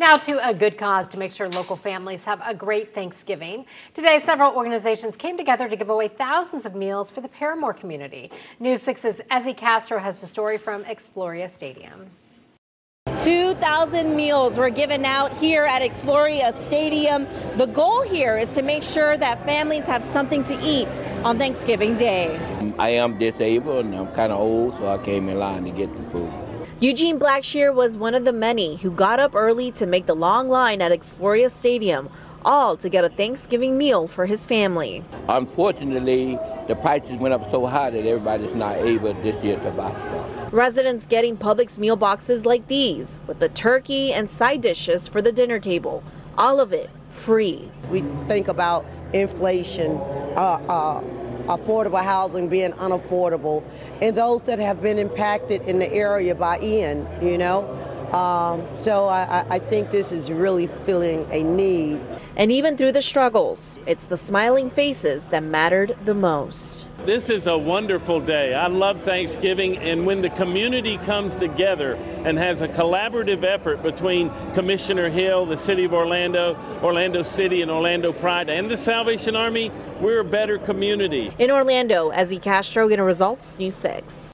Now to a good cause to make sure local families have a great Thanksgiving. Today, several organizations came together to give away thousands of meals for the Parramore community. News 6's Ezzy Castro has the story from Exploria Stadium. 2,000 meals were given out here at Exploria Stadium. The goal here is to make sure that families have something to eat on Thanksgiving Day. I am disabled and I'm kind of old, so I came in line to get the food. Eugine Blackshear was one of the many who got up early to make the long line at Exploria Stadium, all to get a Thanksgiving meal for his family. Unfortunately, the prices went up so high that everybody's not able this year to buy stuff. Residents getting Publix meal boxes like these with the turkey and side dishes for the dinner table. All of it free. We think about inflation, uh, uh, affordable housing being unaffordable, and those that have been impacted in the area by Ian, you know. Um, so I, I think this is really filling a need. And even through the struggles, it's the smiling faces that mattered the most. This is a wonderful day. I love Thanksgiving, and when the community comes together and has a collaborative effort between Commissioner Hill, the City of Orlando, Orlando City, and Orlando Pride, and the Salvation Army, we're a better community. In Orlando, Ezzy Castro, getting results, News 6.